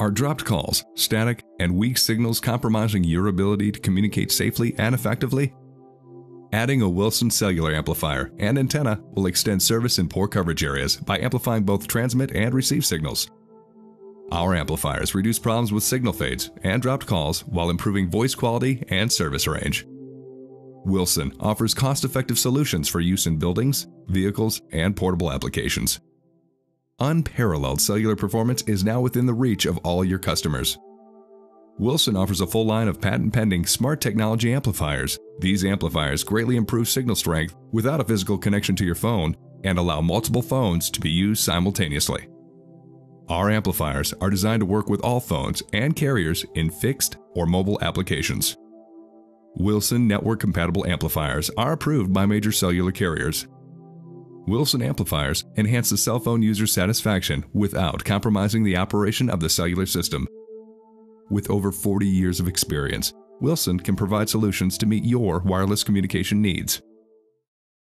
Are dropped calls, static, and weak signals compromising your ability to communicate safely and effectively? Adding a Wilson cellular amplifier and antenna will extend service in poor coverage areas by amplifying both transmit and receive signals. Our amplifiers reduce problems with signal fades and dropped calls while improving voice quality and service range. Wilson offers cost effective solutions for use in buildings, vehicles, and portable applications. Unparalleled cellular performance is now within the reach of all your customers. Wilson offers a full line of patent pending smart technology amplifiers. These amplifiers greatly improve signal strength without a physical connection to your phone and allow multiple phones to be used simultaneously. Our amplifiers are designed to work with all phones and carriers in fixed or mobile applications. Wilson network compatible amplifiers are approved by major cellular carriers. Wilson amplifiers enhance the cell phone user satisfaction without compromising the operation of the cellular system. With over 40 years of experience, Wilson can provide solutions to meet your wireless communication needs.